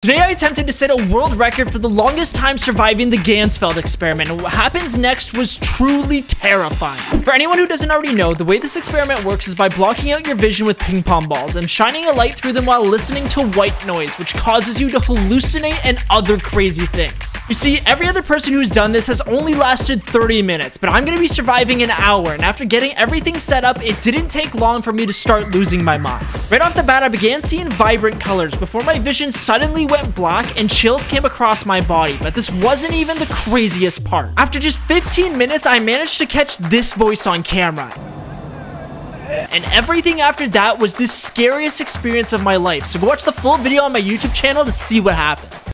Today I attempted to set a world record for the longest time surviving the Ganzfeld experiment, and what happens next was truly terrifying. For anyone who doesn't already know, the way this experiment works is by blocking out your vision with ping pong balls and shining a light through them while listening to white noise, which causes you to hallucinate and other crazy things. You see, every other person who's done this has only lasted 30 minutes, but I'm gonna be surviving an hour, and after getting everything set up, it didn't take long for me to start losing my mind. Right off the bat, I began seeing vibrant colors before my vision suddenly went black and chills came across my body, but this wasn't even the craziest part. After just 15 minutes, I managed to catch this voice on camera. And everything after that was the scariest experience of my life, so go watch the full video on my YouTube channel to see what happens.